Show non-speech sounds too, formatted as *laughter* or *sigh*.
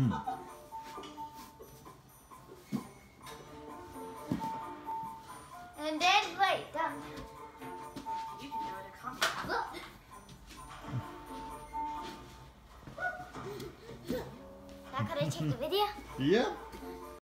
Hmm. And then wait, done. Can. Look. *laughs* Now could I take the video? Yeah.